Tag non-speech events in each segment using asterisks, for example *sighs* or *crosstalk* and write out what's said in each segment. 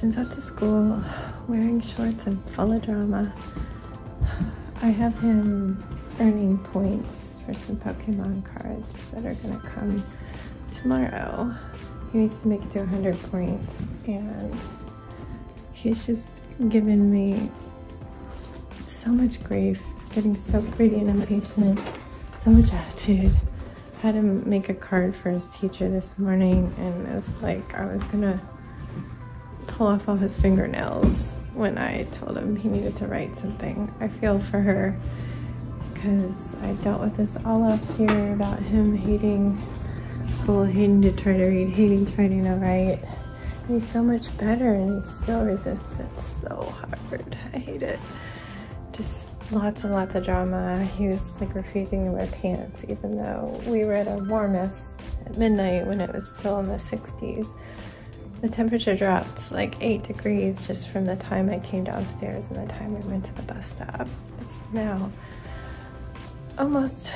Sebastian's out to school wearing shorts and full of drama. *sighs* I have him earning points for some Pokemon cards that are gonna come tomorrow. He needs to make it to 100 points and he's just given me so much grief, getting so greedy and impatient, so much attitude. I had him make a card for his teacher this morning and it was like I was gonna pull off all his fingernails when I told him he needed to write something. I feel for her because I dealt with this all last year about him hating school, hating to try to read, hating trying to write. He's so much better and he still resists it so hard. I hate it. Just lots and lots of drama. He was like refusing to wear pants even though we were at our warmest at midnight when it was still in the 60s. The temperature dropped like eight degrees just from the time I came downstairs and the time we went to the bus stop. It's now almost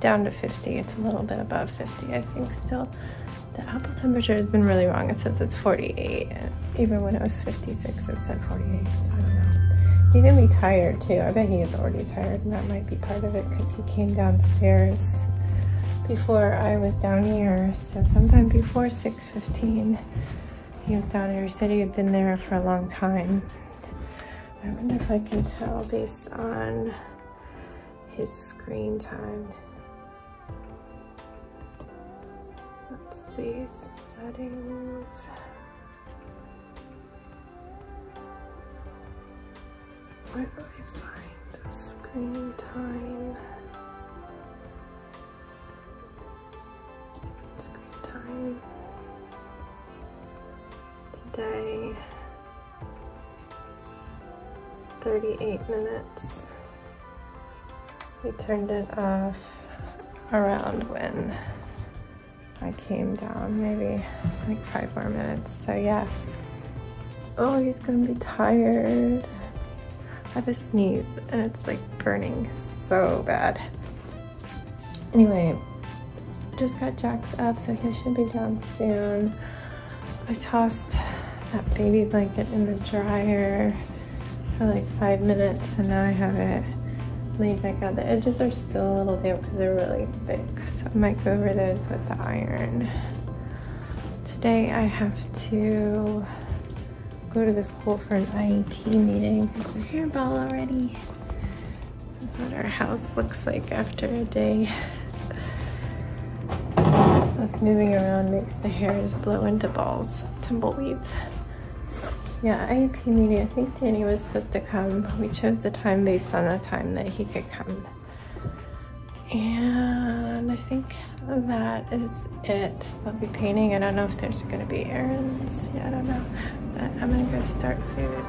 down to 50. It's a little bit above 50, I think still. The apple temperature has been really wrong. It says it's 48. Even when it was 56, it said 48. I don't know. He's gonna be tired too. I bet he is already tired and that might be part of it because he came downstairs before I was down here. So sometime before 6.15, he was down here. He said he had been there for a long time. I wonder if I can tell based on his screen time. Let's see, settings. Where do I find the screen time? Today, 38 minutes. We turned it off around when I came down, maybe like five more minutes. So yeah. Oh, he's gonna be tired. I have a sneeze and it's like burning so bad. Anyway, just got Jax up, so he should be down soon. I tossed that baby blanket in the dryer for like five minutes and now I have it laid back out. The edges are still a little damp because they're really thick, so I might go over those with the iron. Today I have to go to the school for an IEP meeting. Is a hairball already? That's what our house looks like after a day moving around makes the hairs blow into balls, tumbleweeds. Yeah, IEP meeting, I think Danny was supposed to come. We chose the time based on the time that he could come. And I think that is it. I'll be painting. I don't know if there's gonna be errands. Yeah, I don't know. But I'm gonna go start food.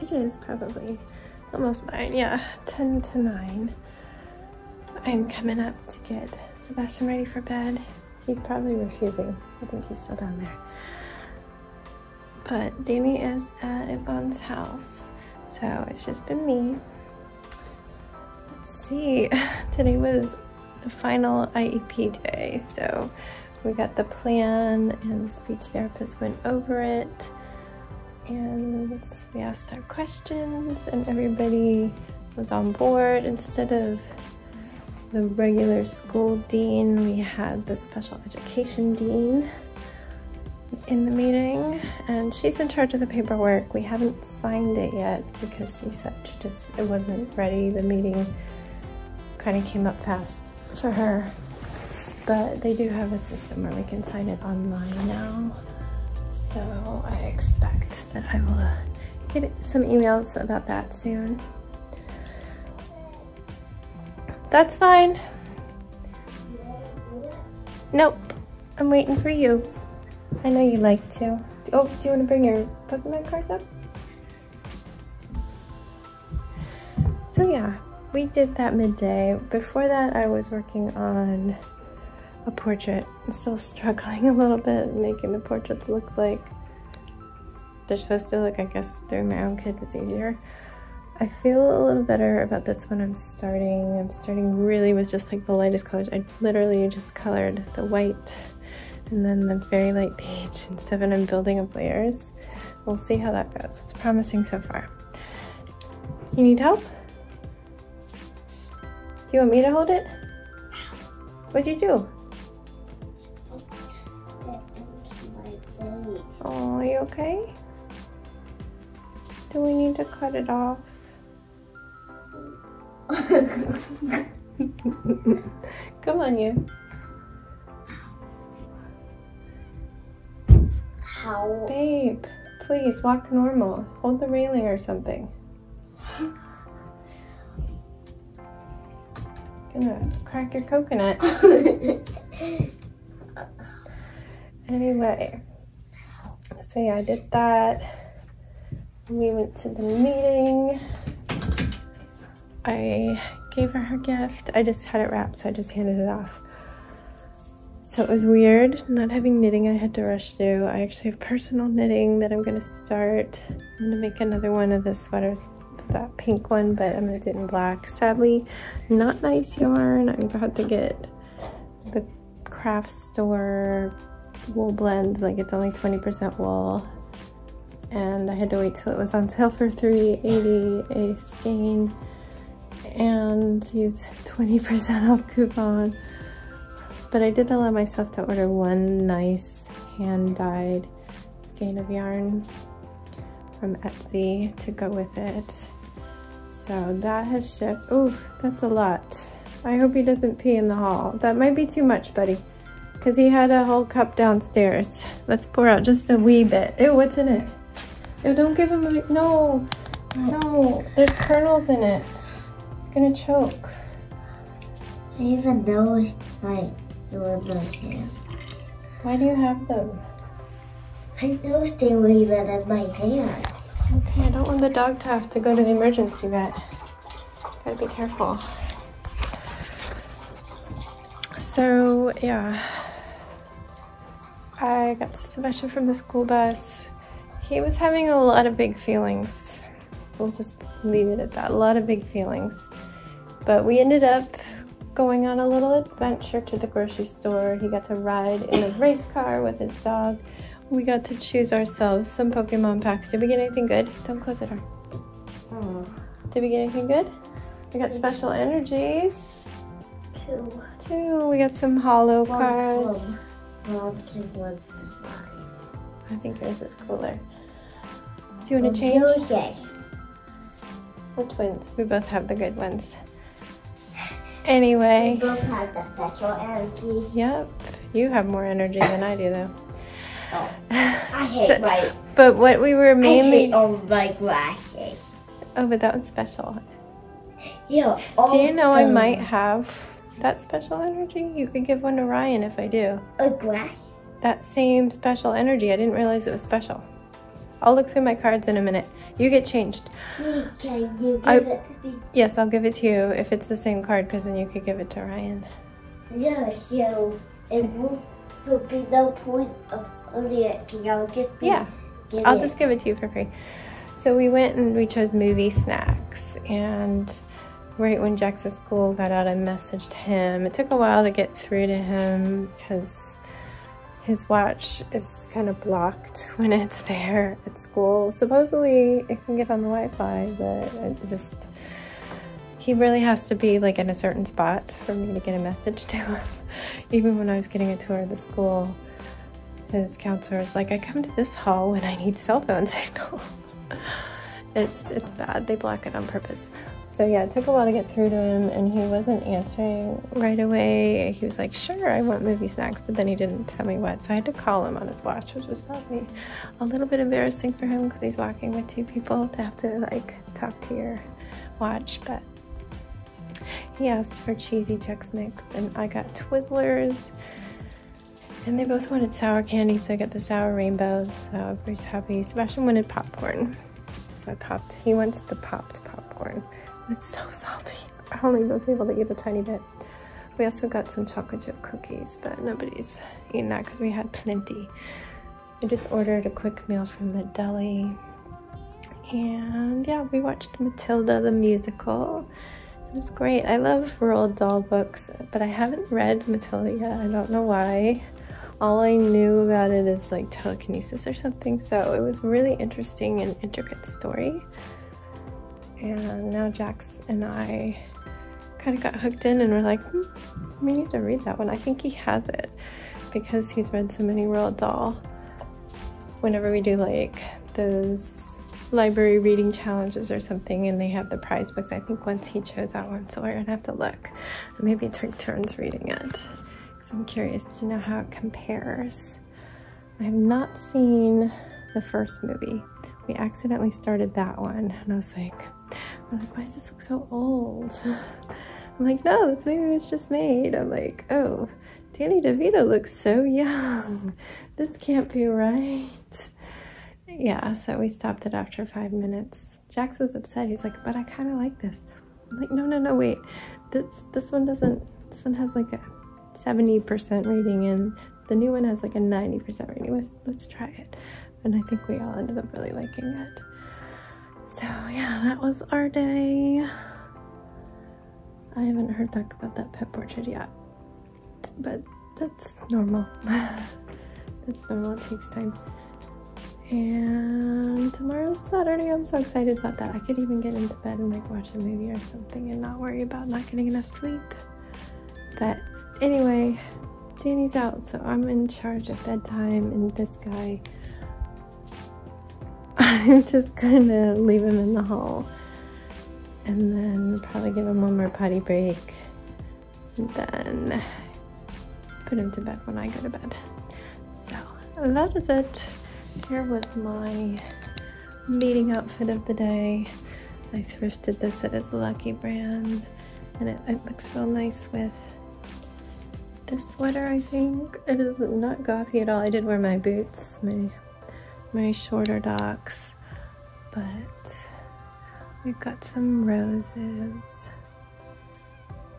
It is probably almost nine, yeah, 10 to nine. I'm coming up to get Sebastian ready for bed. He's probably refusing. I think he's still down there. But Danny is at Yvonne's house, so it's just been me. Let's see, *laughs* today was the final IEP day, so we got the plan and the speech therapist went over it and we asked our questions and everybody was on board. Instead of the regular school dean we had the special education dean in the meeting and she's in charge of the paperwork. We haven't signed it yet because she said she just it wasn't ready. The meeting kind of came up fast for her. But they do have a system where we can sign it online now so I expect that I will uh, get some emails about that soon. That's fine. Nope, I'm waiting for you. I know you like to. Oh, do you want to bring your Pokemon cards up? So yeah, we did that midday. Before that, I was working on a portrait. I'm still struggling a little bit making the portraits look like they're supposed to look. I guess doing my own kid was easier. I feel a little better about this one I'm starting. I'm starting really with just like the lightest colors. I literally just colored the white and then the very light beige and stuff and I'm building up layers. We'll see how that goes. It's promising so far. You need help? Do you want me to hold it? What'd you do? Oh, are you okay? Do we need to cut it off? *laughs* Come on, you. How? Babe, please walk normal. Hold the railing or something. Gonna crack your coconut. *laughs* anyway, so yeah, I did that. We went to the meeting. I gave her her gift. I just had it wrapped, so I just handed it off. So it was weird not having knitting I had to rush through. I actually have personal knitting that I'm gonna start. I'm gonna make another one of the sweaters, that pink one, but I'm gonna do it in black. Sadly, not nice yarn. I'm about to get the craft store wool blend, like it's only 20% wool. And I had to wait till it was on sale for 380 a skein and use 20% off coupon. But I did allow myself to order one nice hand-dyed skein of yarn from Etsy to go with it. So that has shipped. Oh, that's a lot. I hope he doesn't pee in the hall. That might be too much, buddy. Because he had a whole cup downstairs. Let's pour out just a wee bit. Ew, what's in it? Ew, don't give him a... No. No. There's kernels in it. It's gonna choke. I even noticed like they were my hand. Why do you have them? I noticed they were even in my hand. Okay, I don't want the dog to have to go to the emergency vet. Gotta be careful. So, yeah. I got Sebastian from the school bus. He was having a lot of big feelings. We'll just leave it at that. A lot of big feelings. But we ended up going on a little adventure to the grocery store. He got to ride in a race car with his dog. We got to choose ourselves some Pokemon packs. Did we get anything good? Don't close it, door. Oh, Did we get anything good? We got special energies. two. Two. We got some hollow One cards. From Robin, one from mine. I think yours is cooler. Do you want to um, change? Yes. We're twins. We both have the good ones. Anyway. We both have the special energies. Yep. You have more energy than I do though. Oh, *laughs* I hate So- my, But what we were mainly. I hate all my glasses. Oh, but that one's special. Yeah. Do you know I might have that special energy? You could give one to Ryan if I do. a glass? That same special energy. I didn't realize it was special. I'll look through my cards in a minute. You get changed. Can you give I- it to me? Yes, I'll give it to you if it's the same card because then you could give it to Ryan. Yeah, so it won't there'll be no point of owning it because I'll just be Yeah. I'll it. just give it to you for free. So we went and we chose movie snacks and right when Jax's school got out I messaged him. It took a while to get through to him because his watch is kind of blocked *laughs* when it's there at school. Supposedly it can get on the Wi-Fi but it just he really has to be like in a certain spot for me to get a message to him. *laughs* Even when I was getting a tour of the school, his counselor was like, I come to this hall when I need cell phone signal. *laughs* it's it's bad. They block it on purpose. So yeah, it took a while to get through to him and he wasn't answering right away. He was like, sure, I want movie snacks, but then he didn't tell me what. So I had to call him on his watch, which was probably a little bit embarrassing for him because he's walking with two people to have to like talk to your watch, but he asked for cheesy Chex Mix and I got Twizzlers. And they both wanted sour candy, so I got the sour rainbows. So everybody's happy. Sebastian wanted popcorn. So I popped. He wants the popped popcorn. It's so salty. I only was able to eat a tiny bit. We also got some chocolate chip cookies, but nobody's eating that because we had plenty. I just ordered a quick meal from the deli. And yeah, we watched Matilda the musical. It was great. I love Roald Dahl books, but I haven't read Matilda yet. I don't know why. All I knew about it is like telekinesis or something, so it was really interesting and intricate story. And now Jax and I kind of got hooked in and we're like, hmm, we need to read that one. I think he has it because he's read so many Roald Dahl. Whenever we do like those library reading challenges or something and they have the prize books. I think once he chose that one, so we're gonna have to look. Maybe take turns reading it. I'm curious to know how it compares. I have not seen the first movie. We accidentally started that one and I was like, I'm like, why does this look so old? *laughs* I'm like, no, this movie was just made. I'm like, oh, Danny DeVito looks so young. *laughs* This can't be right yeah, so we stopped it after five minutes. Jax was upset. He's like, but I kind of like this. I'm like, no, no, no, wait. This this one doesn't. This one has like a seventy percent rating, and the new one has like a ninety percent rating. Let's let's try it. And I think we all ended up really liking it. So yeah, that was our day. I haven't heard back about that pet portrait yet, but that's normal. *laughs* that's normal. It takes time. And tomorrow's Saturday. I'm so excited about that. I could even get into bed and like watch a movie or something and not worry about not getting enough sleep. But anyway, Danny's out, so I'm in charge of bedtime and this guy. *laughs* I'm just gonna leave him in the hall and then probably give him one more potty break and then put him to bed when I go to bed. So that is it. Here was my meeting outfit of the day. I thrifted this at his Lucky brand and it, it looks real nice with this sweater I think. It is not gothy at all. I did wear my boots, my my shorter Docs, but we've got some roses.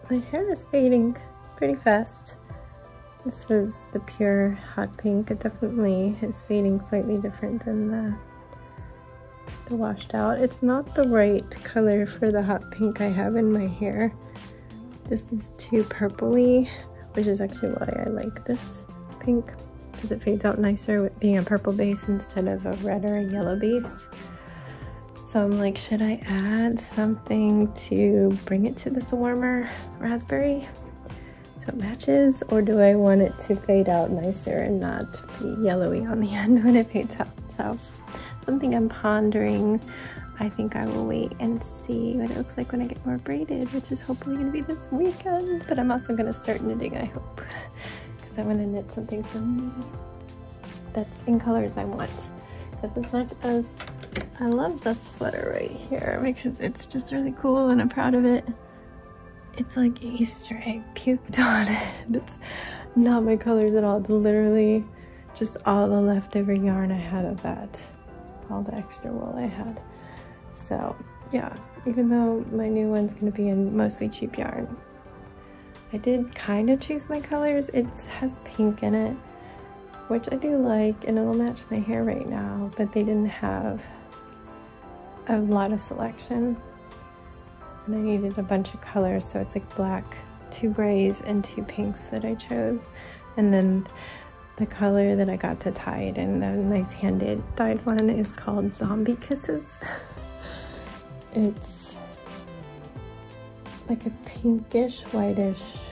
My hair is fading pretty fast. This was the pure hot pink. It definitely is fading slightly different than the, the washed out. It's not the right color for the hot pink I have in my hair. This is too purpley, which is actually why I like this pink because it fades out nicer with being a purple base instead of a red or a yellow base. So I'm like, should I add something to bring it to this warmer raspberry? so it matches? Or do I want it to fade out nicer and not be yellowy on the *laughs* end when it fades out? So something I'm pondering. I think I will wait and see what it looks like when I get more braided which is hopefully going to be this weekend but I'm also going to start knitting I hope *laughs* because I want to knit something for me that's in colors I want. Because as much as I love this sweater right here because it's just really cool and I'm proud of it it's like Easter egg puked *laughs* on it. It's not my colors at all. It's literally just all the leftover yarn I had of that all the extra wool I had. So yeah, even though my new one's gonna be in mostly cheap yarn, I did kind of choose my colors. It has pink in it, which I do like, and it'll match my hair right now, but they didn't have a lot of selection. And I needed a bunch of colors, so it's like black, two grays, and two pinks that I chose. And then the color that I got to tie it in, the nice handed dyed one, is called Zombie Kisses. *laughs* it's like a pinkish, whitish,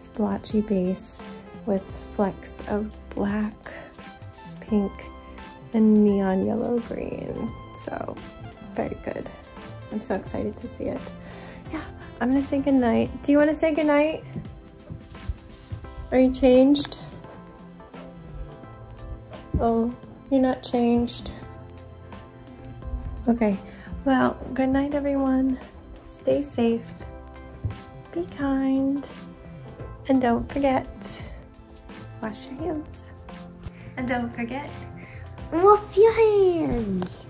splotchy base with flecks of black, pink, and neon yellow green. So very good. I'm so excited to see it. Yeah, I'm gonna say goodnight. Do you wanna say goodnight? Are you changed? Oh, you're not changed. Okay, well, good night everyone. Stay safe. Be kind. And don't forget, wash your hands. And don't forget, wash your hands.